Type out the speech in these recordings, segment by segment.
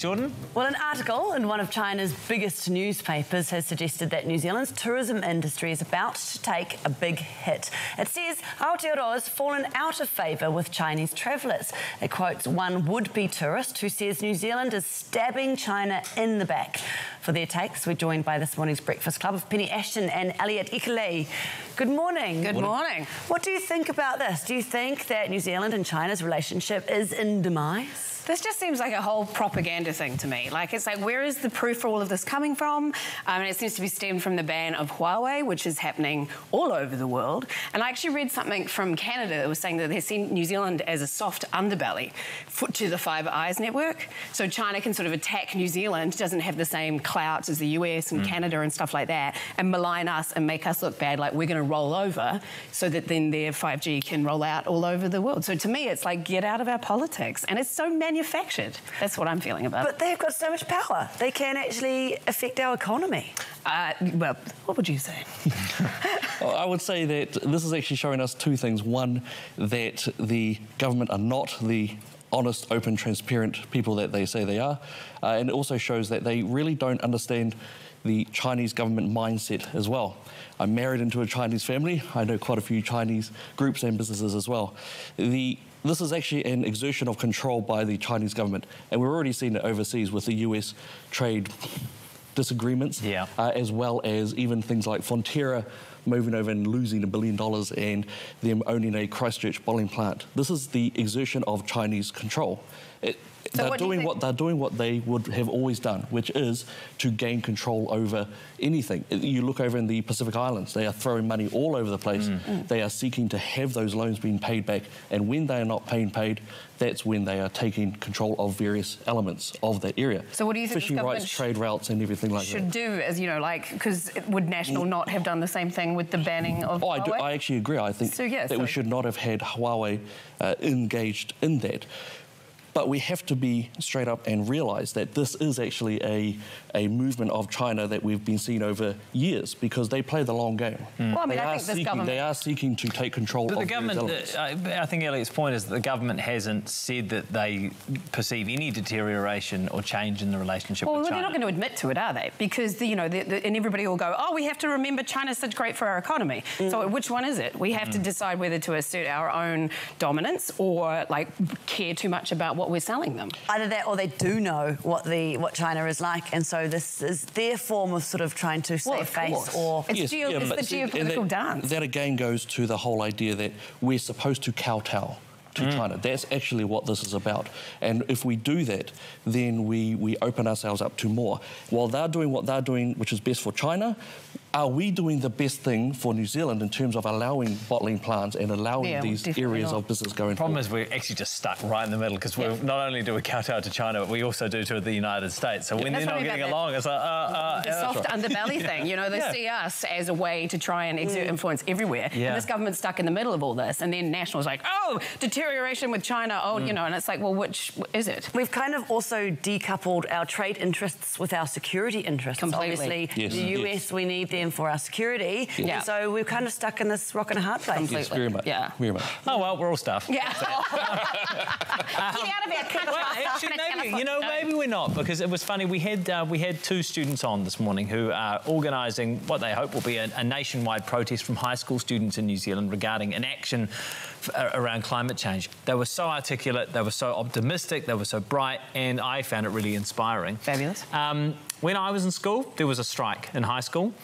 Jordan? Well, an article in one of China's biggest newspapers has suggested that New Zealand's tourism industry is about to take a big hit. It says Aotearoa has fallen out of favour with Chinese travellers. It quotes one would-be tourist who says New Zealand is stabbing China in the back. For their takes, we're joined by this morning's Breakfast Club of Penny Ashton and Elliot Ikilei. Good morning. Good morning. What do you think about this? Do you think that New Zealand and China's relationship is in demise? This just seems like a whole propaganda thing to me. Like, it's like, where is the proof for all of this coming from? Um, and it seems to be stemmed from the ban of Huawei, which is happening all over the world. And I actually read something from Canada that was saying that they've seen New Zealand as a soft underbelly foot to the Five Eyes network. So China can sort of attack New Zealand, doesn't have the same clout as the US and mm. Canada and stuff like that, and malign us and make us look bad, like we're going to roll over, so that then their 5G can roll out all over the world. So to me, it's like, get out of our politics. And it's so manufactured. That's what I'm feeling about. But they've got so much power. They can actually affect our economy. Uh, well, what would you say? well, I would say that this is actually showing us two things. One, that the government are not the honest, open, transparent people that they say they are. Uh, and it also shows that they really don't understand the Chinese government mindset as well. I'm married into a Chinese family. I know quite a few Chinese groups and businesses as well. The this is actually an exertion of control by the Chinese government, and we're already seeing it overseas with the US trade disagreements, yeah. uh, as well as even things like Fonterra moving over and losing a billion dollars and them owning a Christchurch bottling plant. This is the exertion of Chinese control. It, so they're what doing what they're doing what they would have always done, which is to gain control over anything. You look over in the Pacific Islands; they are throwing money all over the place. Mm. mm. They are seeking to have those loans being paid back, and when they are not paying paid, that's when they are taking control of various elements of that area. So what do you think fishing rights, trade routes, and everything like should that? Should do as you know, like because would National mm. not have done the same thing with the banning of? Oh, I, do, I actually agree. I think so, yeah, that so. we should not have had Huawei uh, engaged in that. But we have to be straight up and realise that this is actually a, a movement of China that we've been seeing over years because they play the long game. Mm. Well, I mean, they I think seeking, government... They are seeking to take control but of the government. Uh, I think Elliot's point is that the government hasn't said that they perceive any deterioration or change in the relationship well, with China. Well, they're not going to admit to it, are they? Because, the, you know, the, the, and everybody will go, oh, we have to remember China's such great for our economy. Mm. So which one is it? We have mm. to decide whether to assert our own dominance or, like, care too much about what we're selling them. Either that or they do know what the what China is like, and so this is their form of sort of trying to save well, face or... It's, yes, geo- yeah, it's the geopolitical that, dance. That again goes to the whole idea that we're supposed to kowtow to mm. China. That's actually what this is about. And if we do that, then we, we open ourselves up to more. While they're doing what they're doing, which is best for China, are we doing the best thing for New Zealand in terms of allowing bottling plants and allowing yeah, these areas not. of business going The problem forward? is we're actually just stuck right in the middle because yeah. not only do we kowtow to China, but we also do to the United States. So when they're not getting along, it's like, uh, uh, The soft right. underbelly thing, you know, they see us as a way to try and exert mm. influence everywhere. And this government's stuck in the middle of all this. And then National's like, oh, deterioration with China, oh, mm. you know, and it's like, well, which is it? We've kind of also decoupled our trade interests with our security interests. Completely. Obviously, yes. the US, yes. we need them for our security yeah. So we're kind of stuck in this rock and a hard place. Completely. Yes, very much. Yeah. Very much. Oh, well, we're all stuff. Yeah. Get out of our country. Well, actually, maybe, you know, maybe we're not, because it was funny. We had, uh, we had two students on this morning who are organising what they hope will be a, a nationwide protest from high school students in New Zealand regarding an action around climate change. They were so articulate, they were so optimistic, they were so bright, and I found it really inspiring. Fabulous. Um, when I was in school, there was a strike in high school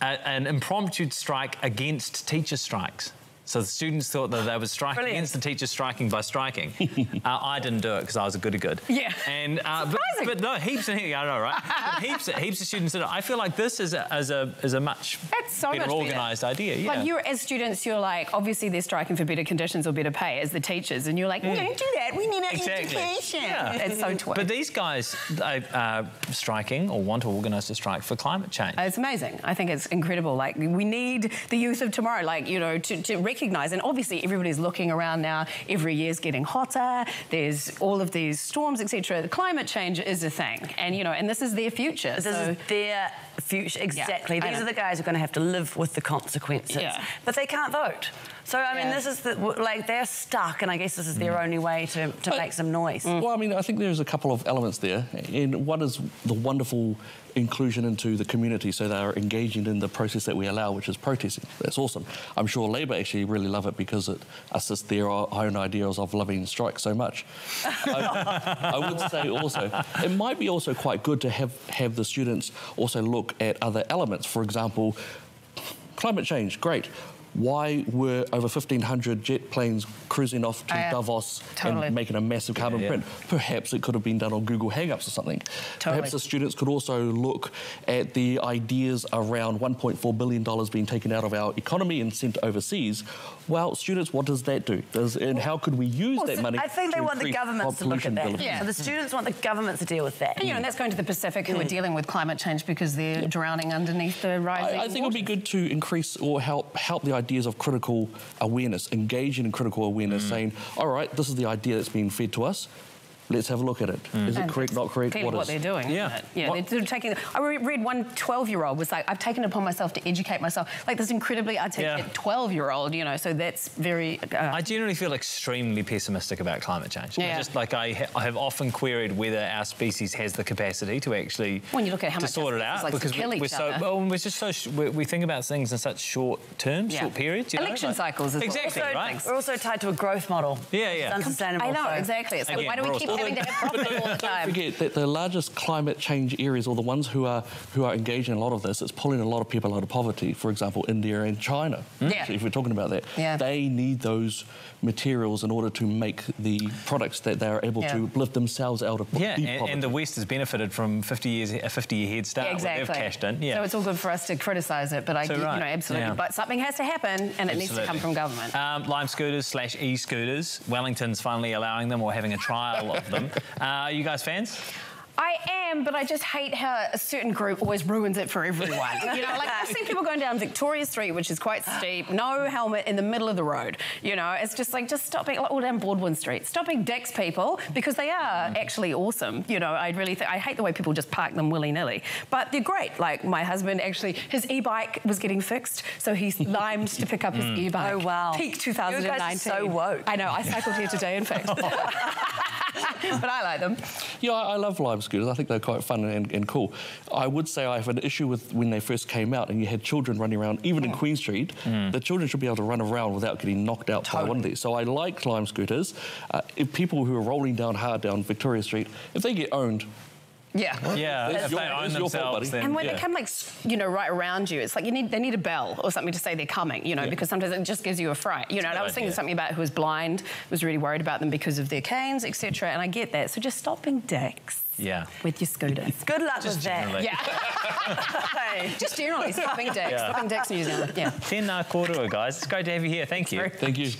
an impromptu strike against teacher strikes. So the students thought that they were strike Brilliant. against the teachers striking by striking. uh, I didn't do it because I was a goody good. Yeah. And uh, but, but, no, heaps of I know, right? heaps, heaps of students. I feel like this is a, as a is a much That's so better organised idea. Yeah. Like you as students, you're like, obviously they're striking for better conditions or better pay as the teachers, and you're like, mm. don't do that. We need our exactly. education. Yeah. It's so twit. But these guys are uh, striking or want to organise a strike for climate change. It's amazing. I think it's incredible. Like we need the youth of tomorrow, like you know, to, to recognise. And obviously, everybody's looking around now. Every year's getting hotter. There's all of these storms, etc. The climate change is a thing, and you know, and this is their future. This so. is their future. Exactly. I These know. are the guys who are going to have to live with the consequences. Yeah. But they can't vote. So, I mean, Yeah. this is the, like, they're stuck, and I guess this is their mm. only way to, to But- make some noise. Mm. Well, I mean, I think there's a couple of elements there. And one is the wonderful inclusion into the community, so they are engaging in the process that we allow, which is protesting. That's awesome. I'm sure Labour actually really love it because it assists their own ideas of loving strike so much. I, I would say also, it might be also quite good to have, have the students also look at other elements. For example, climate change, great. Why were over 1,500 jet planes cruising off to oh, yeah. Davos Totally. and making a massive carbon yeah. print? Perhaps it could have been done on Google Hangouts or something. Totally. Perhaps the students could also look at the ideas around $1.4 billion being taken out of our economy and sent overseas. Well, students, what does that do? Does, and how could we use Well, that so money? I think they to want the increase governments to look at that. Yeah. So the students want the government to deal with that. And, you know, and that's going to the Pacific who are mm. dealing with climate change because they're drowning underneath the rising. I, I think it would be good to increase or help help the ideas of critical awareness, engaging in critical awareness, mm. saying, all right, this is the idea that's being fed to us. Let's have a look at it. Is it And correct, not correct? What, what, is? they're doing. Yeah. isn't? Yeah. What- They're taking. I read one 12-year-old was like, "I've taken it upon myself to educate myself." Like this incredibly articulate Yeah. 12-year-old, you know. So that's very. Uh, I generally feel extremely pessimistic about climate change. I Just like I, ha- I have often queried whether our species has the capacity to actually When you look at how to much sort it species out likes to because kill we, each we're so other. well, we're just so sh- we, we think about things in such short terms, Yeah. short periods. You know? Election like- cycles as well. exactly Also, right. We're also tied to a growth model. Yeah, which is yeah. unsustainable. I know so- exactly. It's like, Again, why do we keep also- having to have profit all the Don't forget that the largest climate change areas, or the ones who are who are engaged in a lot of this, it's pulling a lot of people out of poverty. For example, India and China. Yeah. If we're talking about that, Yeah. they need those materials in order to make the products that they are able Yeah. to lift themselves out of Yeah, deep and, poverty. and the West has benefited from 50 years, a 50 year head start. Yeah, exactly. They've cashed in. Yeah. So it's all good for us to criticise it, but I, So get, right, you know, absolutely. yeah. But something has to happen, and it needs to come from government. Um, Lime scooters slash e scooters. Wellington's finally allowing them or having a trial of them. Uh, are you guys fans? I am, but I just hate how a certain group always ruins it for everyone. you know, like I've seen people going down Victoria Street, which is quite steep, no helmet in the middle of the road. You know, it's just like just stopping, like all down Broadwin Street, stopping dicks people because they are actually awesome. You know, I really think I hate the way people just park them willy nilly, but they're great. Like my husband actually, his e-bike was getting fixed, so he's limed to pick up his e-bike. Oh, wow. Peak 2019. You guys are 2019. so woke. I know. I cycled here today, in fact. but I like them. Yeah, I, I love lime scooters. I think they're quite fun and, and cool. I would say I have an issue with when they first came out and you had children running around, even in Queen Street. The children should be able to run around without getting knocked out by one of these. So I like lime scooters. Uh, if people who are rolling down hard down Victoria Street, if they get owned, Yeah. Yeah, if your- they own that's your fault, themselves, then And when yeah. they come like you know right around you, it's like you need they need a bell or something to say they're coming, you know, Yeah. because sometimes it just gives you a fright, you know. And I was thinking idea. something about who was blind, was really worried about them because of their canes, etc. And I get that. So just stop being dicks Yeah. with your scooters. Good luck Just with that. generally. yeah, Hey. just generally stopping dicks, Yeah. stopping dicks, New Zealand. Yeah. Tēnā kōrua, uh, guys. It's great to have you here. Thank you. Sorry. thank you.